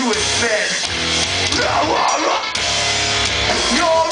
you to said. You're